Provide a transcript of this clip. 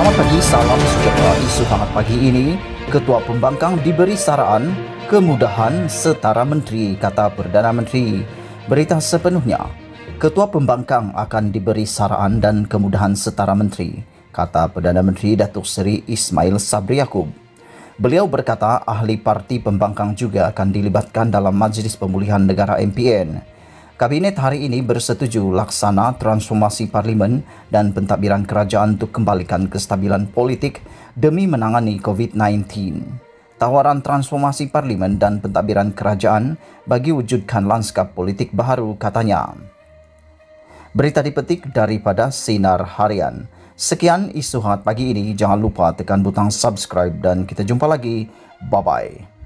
Selamat pagi, salam sejahtera. Isu hangat pagi ini, Ketua Pembangkang diberi saraan kemudahan setara menteri, kata Perdana Menteri. Berita sepenuhnya, Ketua Pembangkang akan diberi saraan dan kemudahan setara menteri, kata Perdana Menteri Datuk Seri Ismail Sabri Yaakob. Beliau berkata ahli parti pembangkang juga akan dilibatkan dalam Majlis Pemulihan Negara MPN. Kabinet hari ini bersetuju laksana transformasi parlimen dan pentadbiran kerajaan untuk kembalikan kestabilan politik demi menangani COVID-19. Tawaran transformasi parlimen dan pentadbiran kerajaan bagi wujudkan lanskap politik baru katanya. Berita dipetik daripada Sinar Harian. Sekian isu hangat pagi ini. Jangan lupa tekan butang subscribe dan kita jumpa lagi. Bye-bye.